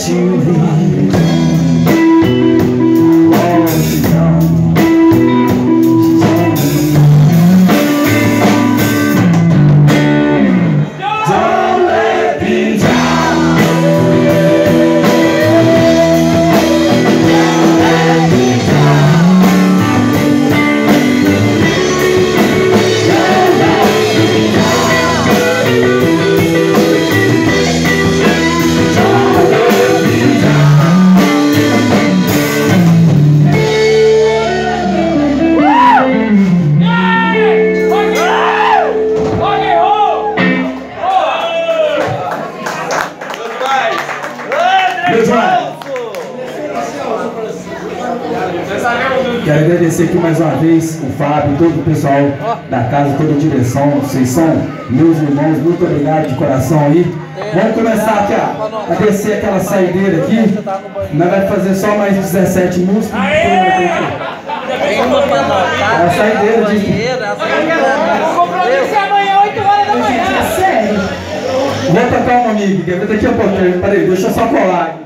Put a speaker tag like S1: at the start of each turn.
S1: 心里。Mais uma vez o Fábio, todo o pessoal da casa, toda a direção. Vocês são meus irmãos, muito obrigado de coração aí. Vamos começar aqui a, a descer aquela saideira aqui. Nós vamos fazer só mais 17 músicas.
S2: Anotar,
S1: A saideira de.
S3: é amanhã, 8 horas da manhã.
S1: Vou tocar quer ver daqui a pouco. Peraí, deixa eu só colar.